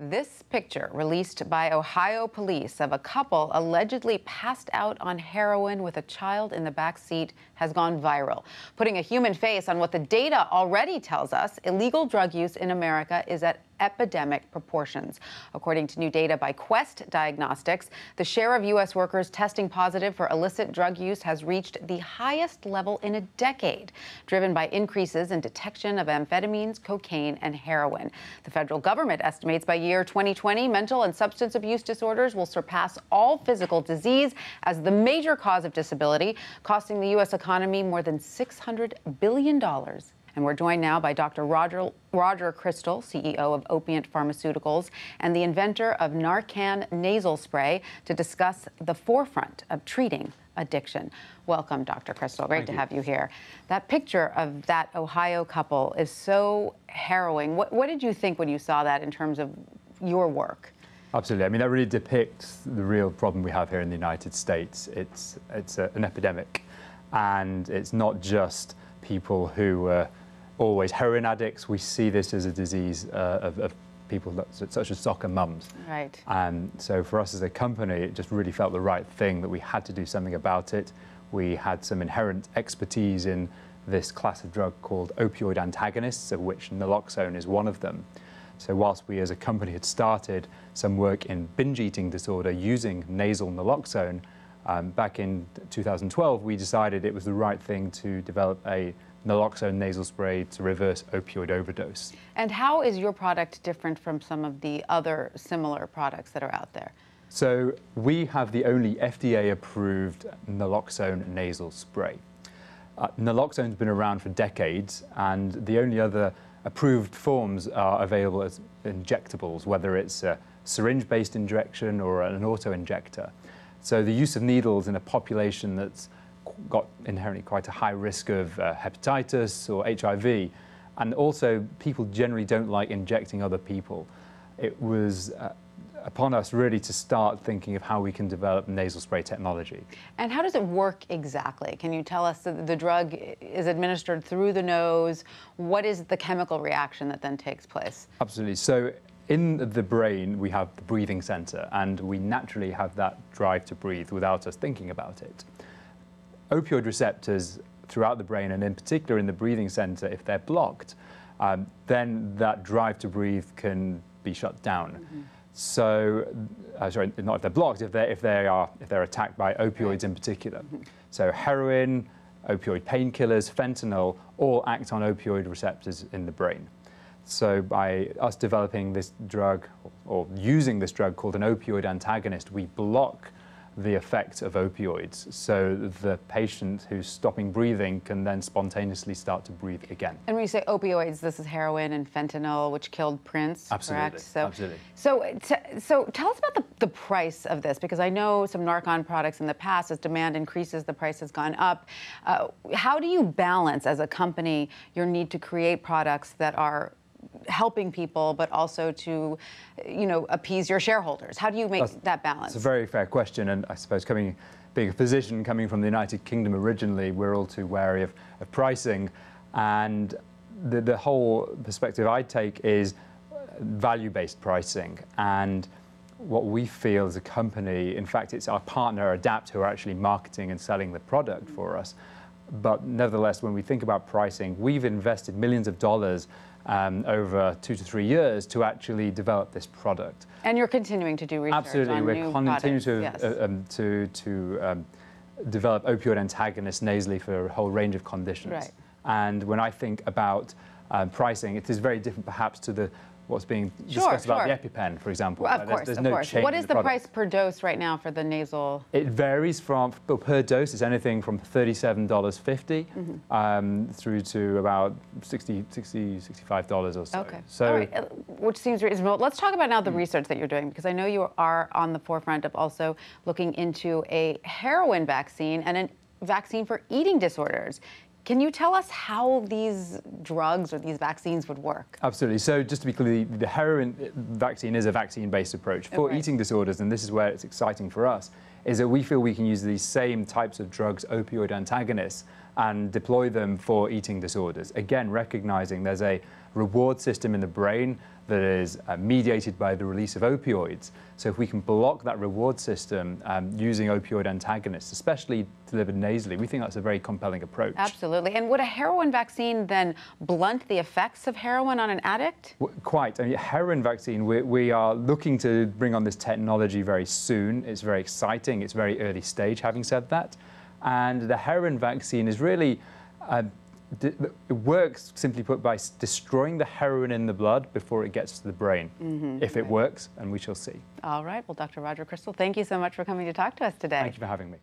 This picture, released by Ohio police of a couple allegedly passed out on heroin with a child in the back seat, has gone viral, putting a human face on what the data already tells us illegal drug use in America is at epidemic proportions. According to new data by Quest Diagnostics, the share of U.S. workers testing positive for illicit drug use has reached the highest level in a decade, driven by increases in detection of amphetamines, cocaine, and heroin. The federal government estimates by year 2020, mental and substance abuse disorders will surpass all physical disease as the major cause of disability, costing the U.S. economy more than $600 billion and we're joined now by Dr. Roger, Roger Crystal, CEO of Opiant Pharmaceuticals and the inventor of Narcan nasal spray to discuss the forefront of treating addiction. Welcome, Dr. Crystal. Great Thank to you. have you here. That picture of that Ohio couple is so harrowing. What, what did you think when you saw that in terms of your work? Absolutely. I mean, that really depicts the real problem we have here in the United States. It's, it's a, an epidemic, and it's not just people who are always heroin addicts. We see this as a disease uh, of, of people that, such as soccer mums. Right. And so for us as a company, it just really felt the right thing that we had to do something about it. We had some inherent expertise in this class of drug called opioid antagonists, of which naloxone is one of them. So whilst we as a company had started some work in binge eating disorder using nasal naloxone, um, back in 2012, we decided it was the right thing to develop a naloxone nasal spray to reverse opioid overdose. And how is your product different from some of the other similar products that are out there? So we have the only FDA-approved naloxone nasal spray. Uh, naloxone's been around for decades, and the only other approved forms are available as injectables, whether it's a syringe-based injection or an auto-injector. So the use of needles in a population that's got inherently quite a high risk of uh, hepatitis or HIV, and also people generally don't like injecting other people. It was uh, upon us really to start thinking of how we can develop nasal spray technology. And how does it work exactly? Can you tell us that the drug is administered through the nose? What is the chemical reaction that then takes place? Absolutely. So in the brain, we have the breathing center, and we naturally have that drive to breathe without us thinking about it. Opioid receptors throughout the brain, and in particular in the breathing center, if they're blocked, um, then that drive to breathe can be shut down. Mm-hmm. So, uh, sorry, not if they're blocked, if, they're, if, they are, if they're attacked by opioids in particular. Mm-hmm. So heroin, opioid painkillers, fentanyl, all act on opioid receptors in the brain. So by us developing this drug or using this drug called an opioid antagonist, we block the effect of opioids. So the patient who's stopping breathing can then spontaneously start to breathe again. And when you say opioids, this is heroin and fentanyl, which killed Prince, Absolutely. correct? So, Absolutely. So, so tell us about the, the price of this, because I know some Narcan products in the past, as demand increases, the price has gone up. Uh, how do you balance, as a company, your need to create products that are helping people, but also to, you know, appease your shareholders? How do you make That's, that balance? It's a very fair question, and I suppose coming, being a physician coming from the United Kingdom originally, we're all too wary of, of pricing, and the, the whole perspective I take is value-based pricing, and what we feel as a company, in fact, it's our partner Adapt who are actually marketing and selling the product for us. But nevertheless, when we think about pricing, we've invested millions of dollars um, over two to three years to actually develop this product. And you're continuing to do research Absolutely, on we're new continuing to, yes. uh, um, to, to um, develop opioid antagonists nasally for a whole range of conditions. Right. And when I think about um, pricing, it is very different perhaps to the what's being sure, discussed about sure. the EpiPen, for example. Well, of there's, course, there's of no course. What is the, the price per dose right now for the nasal? It varies from, well, per dose, it's anything from $37.50 mm-hmm. um, through to about 60 $60, $65 or so. Okay. So, All right, uh, which seems reasonable. Let's talk about now the mm. research that you're doing, because I know you are on the forefront of also looking into a heroin vaccine and a vaccine for eating disorders. Can you tell us how these drugs or these vaccines would work? Absolutely. So, just to be clear, the heroin vaccine is a vaccine based approach for okay. eating disorders, and this is where it's exciting for us. Is that we feel we can use these same types of drugs, opioid antagonists, and deploy them for eating disorders. Again, recognizing there's a reward system in the brain that is uh, mediated by the release of opioids. So if we can block that reward system um, using opioid antagonists, especially delivered nasally, we think that's a very compelling approach. Absolutely. And would a heroin vaccine then blunt the effects of heroin on an addict? W- Quite. I mean, heroin vaccine, we, we are looking to bring on this technology very soon. It's very exciting. It's very early stage, having said that. And the heroin vaccine is really, uh, it works, simply put, by destroying the heroin in the blood before it gets to the brain. If it works, and we shall see. All right. Well, Dr. Roger Crystal, thank you so much for coming to talk to us today. Thank you for having me.